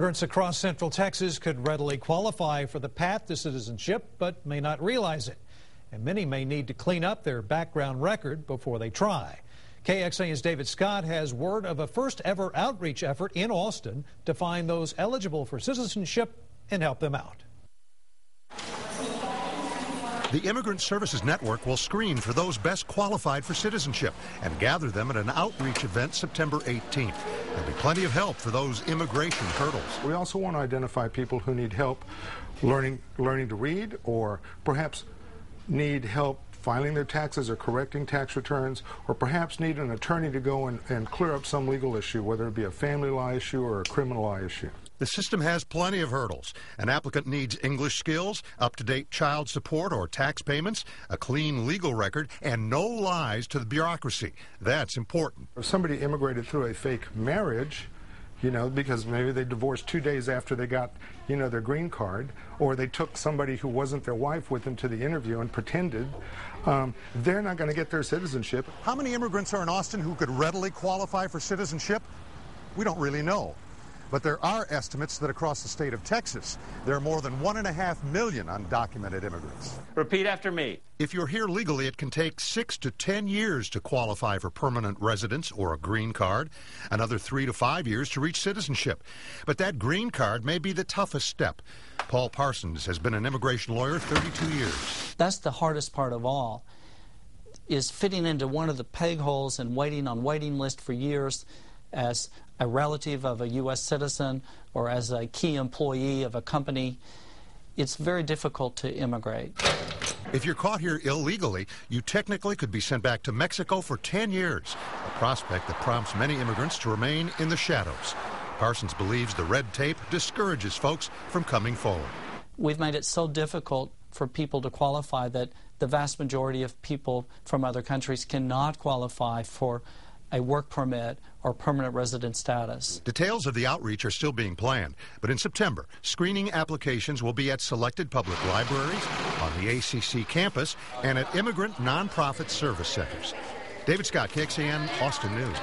Immigrants across Central Texas could readily qualify for the path to citizenship, but may not realize it. And many may need to clean up their background record before they try. KXAN's David Scott has word of a first ever outreach effort in Austin to find those eligible for citizenship and help them out. The Immigrant Services Network will screen for those best qualified for citizenship and gather them at an outreach event September 18th. There'll be plenty of help for those immigration hurdles. We also want to identify people who need help learning, learning to read or perhaps need help filing their taxes or correcting tax returns, or perhaps need an attorney to go and, and clear up some legal issue, whether it be a family law issue or a criminal law issue. The system has plenty of hurdles. An applicant needs English skills, up to date child support or tax payments, a clean legal record, and no lies to the bureaucracy. That's important. If somebody immigrated through a fake marriage, you know, because maybe they divorced two days after they got, you know, their green card, or they took somebody who wasn't their wife with them to the interview and pretended, um, they're not going to get their citizenship. How many immigrants are in Austin who could readily qualify for citizenship? We don't really know. But there are estimates that across the state of Texas, there are more than one and a half million undocumented immigrants. Repeat after me. If you're here legally, it can take six to ten years to qualify for permanent residence or a green card, another three to five years to reach citizenship. But that green card may be the toughest step. Paul Parsons has been an immigration lawyer 32 years. That's the hardest part of all, is fitting into one of the peg holes and waiting on waiting list for years as a relative of a U.S. citizen or as a key employee of a company, it's very difficult to immigrate. If you're caught here illegally, you technically could be sent back to Mexico for 10 years, a prospect that prompts many immigrants to remain in the shadows. Parsons believes the red tape discourages folks from coming forward. We've made it so difficult for people to qualify that the vast majority of people from other countries cannot qualify for a work permit or permanent resident status. Details of the outreach are still being planned, but in September, screening applications will be at selected public libraries, on the ACC campus, and at immigrant nonprofit service centers. David Scott, KXAN, Austin News.